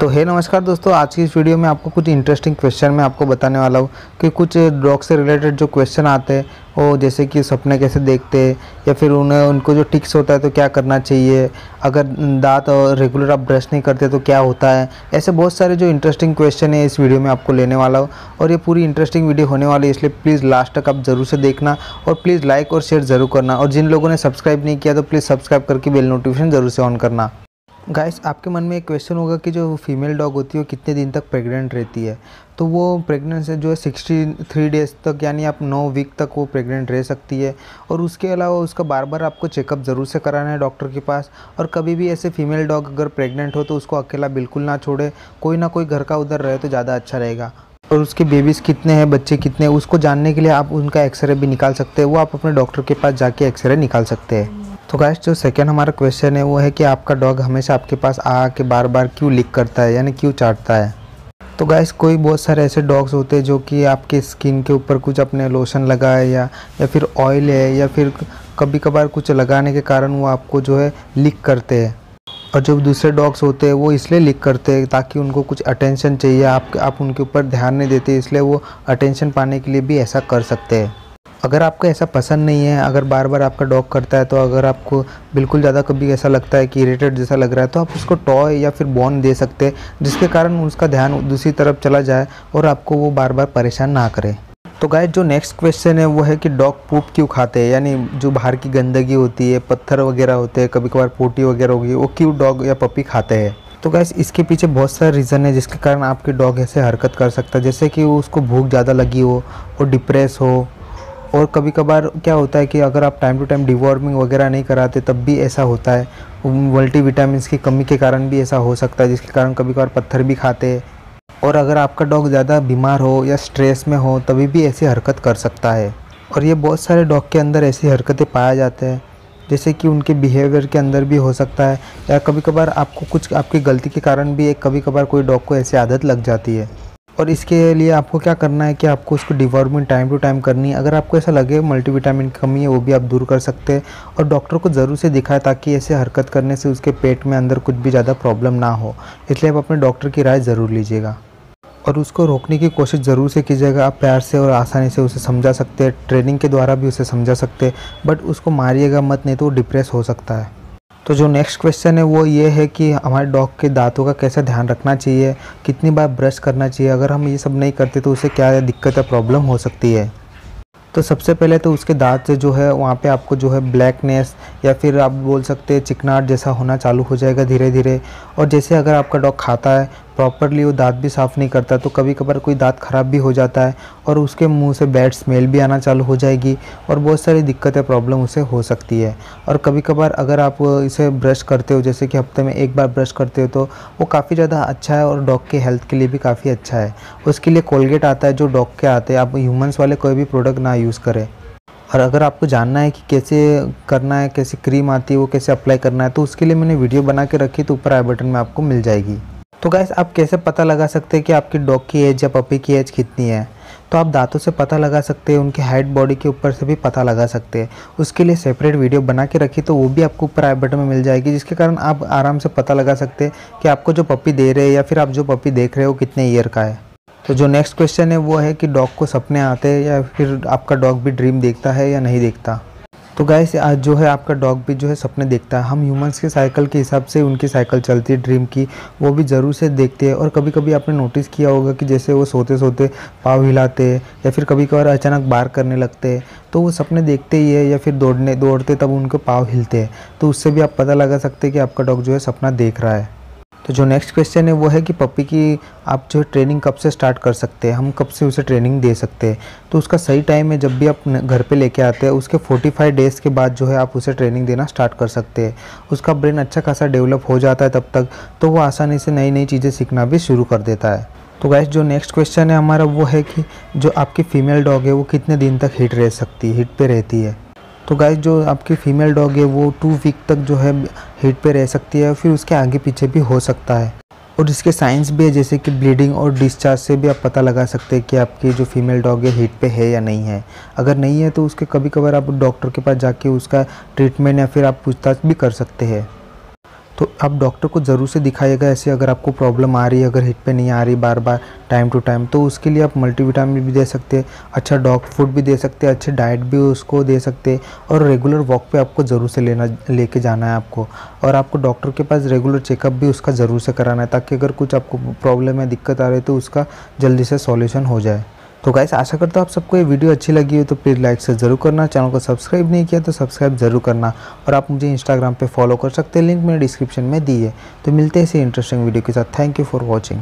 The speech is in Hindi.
तो है नमस्कार दोस्तों, आज की इस वीडियो में आपको कुछ इंटरेस्टिंग क्वेश्चन मैं आपको बताने वाला हूँ कि कुछ ड्रॉग से रिलेटेड जो क्वेश्चन आते हैं, वो जैसे कि सपने कैसे देखते हैं, या फिर उन्हें, उनको जो टिक्स होता है तो क्या करना चाहिए, अगर दांत रेगुलर आप ब्रश नहीं करते तो क्या होता है, ऐसे बहुत सारे जो इंटरेस्टिंग क्वेश्चन है इस वीडियो में आपको लेने वाला हूँ। और ये पूरी इंटरेस्टिंग वीडियो होने वाली है, इसलिए प्लीज़ लास्ट तक आप ज़रूर से देखना और प्लीज़ लाइक और शेयर ज़रूर करना। और जिन लोगों ने सब्सक्राइब नहीं किया तो प्लीज़ सब्सक्राइब करके बेल नोटिफिकेशन ज़रूर से ऑन करना। गाइस आपके मन में एक क्वेश्चन होगा कि जो फीमेल डॉग होती है वो कितने दिन तक प्रेग्नेंट रहती है? तो वो प्रेगनेंसी जो है सिक्सटी थ्री डेज़ तक, यानी आप नौ वीक तक वो प्रेग्नेंट रह सकती है। और उसके अलावा उसका बार बार आपको चेकअप ज़रूर से कराना है डॉक्टर के पास। और कभी भी ऐसे फीमेल डॉग अगर प्रेग्नेंट हो तो उसको अकेला बिल्कुल ना छोड़े। कोई ना कोई घर का उधर रहे तो ज़्यादा अच्छा रहेगा। और उसके बेबीज़ कितने हैं, बच्चे कितने हैं, उसको जानने के लिए आप उनका एक्सरे भी निकाल सकते हैं। वो आप अपने डॉक्टर के पास जाके एक्सरे निकाल सकते हैं। तो गैस जो सेकेंड हमारा क्वेश्चन है, वो है कि आपका डॉग हमेशा आपके पास आ के बार बार क्यों लिक करता है, यानी क्यों चाटता है? तो गैस कोई बहुत सारे ऐसे डॉग्स होते हैं जो कि आपके स्किन के ऊपर कुछ अपने लोशन लगाए या या फिर ऑयल है, या फिर कभी कभार कुछ लगाने के कारण वो आपको जो है लिक करते हैं। और जो दूसरे डॉग्स होते हैं, वो इसलिए लिक करते हैं ताकि उनको कुछ अटेंशन चाहिए, आप आप उनके ऊपर ध्यान नहीं देते, इसलिए वो अटेंशन पाने के लिए भी ऐसा कर सकते हैं। अगर आपको ऐसा पसंद नहीं है, अगर बार बार आपका डॉग करता है तो अगर आपको बिल्कुल ज़्यादा कभी ऐसा लगता है कि इरेटेड जैसा लग रहा है तो आप उसको टॉय या फिर बॉन दे सकते हैं, जिसके कारण उसका ध्यान दूसरी तरफ़ चला जाए और आपको वो बार बार परेशान ना करे। तो गाय जो नेक्स्ट क्वेश्चन है, वो है कि डॉग पूप क्यों खाते हैं? यानी जो बाहर की गंदगी होती है, पत्थर वगैरह होते हैं कभी कभार पोटी वगैरह होगी, वो क्यों डॉग या पपी खाते हैं? तो गैस इसके पीछे बहुत सारे रीज़न है, जिसके कारण आपके डॉग ऐसे हरकत कर सकता है, जैसे कि उसको भूख ज़्यादा लगी हो और डिप्रेस हो और कभी कभार क्या होता है कि अगर आप टाइम टू टाइम डिवॉर्मिंग वगैरह नहीं कराते, तब भी ऐसा होता है। मल्टी विटामिन की कमी के कारण भी ऐसा हो सकता है, जिसके कारण कभी कभार पत्थर भी खाते हैं। और अगर आपका डॉग ज़्यादा बीमार हो या स्ट्रेस में हो, तभी भी ऐसी हरकत कर सकता है। और ये बहुत सारे डॉग के अंदर ऐसी हरकतें पाया जाते हैं, जैसे कि उनके बिहेवियर के अंदर भी हो सकता है, या कभी कभार आपको कुछ, आपकी गलती के कारण भी एक कभी कभार कोई डॉग को ऐसी आदत लग जाती है। और इसके लिए आपको क्या करना है कि आपको उसको डिवॉर्मिंग टाइम टू टाइम करनी है। अगर आपको ऐसा लगे मल्टीविटामिन की कमी है, वो भी आप दूर कर सकते हैं और डॉक्टर को ज़रूर से दिखाएँ ताकि ऐसे हरकत करने से उसके पेट में अंदर कुछ भी ज़्यादा प्रॉब्लम ना हो। इसलिए आप अपने डॉक्टर की राय ज़रूर लीजिएगा। और उसको रोकने की कोशिश ज़रूर से कीजिएगा। आप प्यार से और आसानी से उसे समझा सकते हैं ट्रेनिंग के द्वारा भी उसे समझा सकते हैं बट उसको मारिएगा मत, नहीं तो वो डिप्रेस हो सकता है। तो जो नेक्स्ट क्वेश्चन है वो ये है कि हमारे डॉग के दांतों का कैसा ध्यान रखना चाहिए, कितनी बार ब्रश करना चाहिए, अगर हम ये सब नहीं करते तो उसे क्या दिक्कत या प्रॉब्लम हो सकती है? तो सबसे पहले तो उसके दांत से जो है, वहाँ पे आपको जो है ब्लैकनेस या फिर आप बोल सकते हैं चिकनाट जैसा होना चालू हो जाएगा धीरे धीरे और जैसे अगर आपका डॉग खाता है प्रॉपरली वो दांत भी साफ़ नहीं करता तो कभी कभार कोई दांत ख़राब भी हो जाता है और उसके मुँह से बैड स्मेल भी आना चालू हो जाएगी और बहुत सारी दिक्कतें प्रॉब्लम उसे हो सकती है। और कभी कभार अगर आप इसे ब्रश करते हो, जैसे कि हफ़्ते में एक बार ब्रश करते हो तो वो काफ़ी ज़्यादा अच्छा है और डॉग के हेल्थ के लिए भी काफ़ी अच्छा है। उसके लिए कोलगेट आता है, जो डॉग के आते हैं। आप ह्यूमन्स वाले कोई भी प्रोडक्ट ना यूज़ करें। और अगर आपको जानना है कि कैसे करना है, कैसे क्रीम आती है, वो कैसे अप्लाई करना है तो उसके लिए मैंने वीडियो बना के रखी तो ऊपर आई बटन में आपको मिल जाएगी। तो गैस आप कैसे पता लगा सकते हैं कि आपकी डॉग की एज या पपी की एज कितनी है? तो आप दांतों से पता लगा सकते हैं, उनकी हाइट बॉडी के ऊपर से भी पता लगा सकते हैं। उसके लिए सेपरेट वीडियो बना के रखी तो वो भी आपको आई बटन में मिल जाएगी, जिसके कारण आप आराम से पता लगा सकते हैं कि आपको जो पपी दे रहे हैं या फिर आप जो पपी देख रहे हो कितने ईयर का है। तो जो नेक्स्ट क्वेश्चन है, वो है कि डॉग को सपने आते हैं या फिर आपका डॉग भी ड्रीम देखता है या नहीं देखता? तो गाइस आज जो है आपका डॉग भी जो है सपने देखता है। हम ह्यूमंस के साइकिल के हिसाब से उनकी साइकिल चलती है ड्रीम की। वो भी ज़रूर से देखते हैं और कभी कभी आपने नोटिस किया होगा कि जैसे वो सोते सोते पाव हिलाते या फिर कभी कभार अचानक बार करने लगते हैं तो वो सपने देखते ही है या फिर दौड़ने, दौड़ते तब उनके पाँव हिलते हैं। तो उससे भी आप पता लगा सकते हैं कि आपका डॉग जो है सपना देख रहा है। तो जो नेक्स्ट क्वेश्चन है वो है कि पप्पी की आप जो है ट्रेनिंग कब से स्टार्ट कर सकते हैं? हम कब से उसे ट्रेनिंग दे सकते हैं? तो उसका सही टाइम है जब भी आप घर पे लेके आते हैं, उसके 45 डेज़ के बाद जो है आप उसे ट्रेनिंग देना स्टार्ट कर सकते हैं। उसका ब्रेन अच्छा खासा डेवलप हो जाता है तब तक तो वो आसानी से नई नई चीज़ें सीखना भी शुरू कर देता है। तो गैस जो नेक्स्ट क्वेश्चन है हमारा वो है कि जो आपकी फ़ीमेल डॉग है, वो कितने दिन तक हिट रह सकती है हिट पे रहती है? तो गाय जो आपकी फ़ीमेल डॉग है, वो टू वीक तक जो है हीट पे रह सकती है, फिर उसके आगे पीछे भी हो सकता है। और इसके साइंस भी है, जैसे कि ब्लीडिंग और डिस्चार्ज से भी आप पता लगा सकते हैं कि आपकी जो फीमेल डॉग है हीट पे है या नहीं है। अगर नहीं है तो उसके कभी कभार आप डॉक्टर के पास जाके उसका ट्रीटमेंट या फिर आप पूछताछ भी कर सकते हैं। तो आप डॉक्टर को ज़रूर से दिखाइएगा, ऐसे अगर आपको प्रॉब्लम आ रही है, अगर हिट पे नहीं आ रही बार बार टाइम टू टाइम तो उसके लिए आप मल्टीविटामिन भी दे सकते हैं अच्छा डॉग फ़ूड भी दे सकते हैं, अच्छे डाइट भी उसको दे सकते हैं और रेगुलर वॉक पे आपको ज़रूर से लेना, लेके जाना है आपको। और आपको डॉक्टर के पास रेगुलर चेकअप भी उसका ज़रूर से कराना है, ताकि अगर कुछ आपको प्रॉब्लम है दिक्कत आ रही है तो उसका जल्दी से सॉल्यूशन हो जाए। तो गाइस आशा करता हूँ आप सबको ये वीडियो अच्छी लगी हो तो प्लीज़ लाइक से ज़रूर करना। चैनल को सब्सक्राइब नहीं किया तो सब्सक्राइब ज़रूर करना। और आप मुझे इंस्टाग्राम पे फॉलो कर सकते हैं लिंक मैंने डिस्क्रिप्शन में दी है। तो मिलते हैं इसी इंटरेस्टिंग वीडियो के साथ। Thank you for watching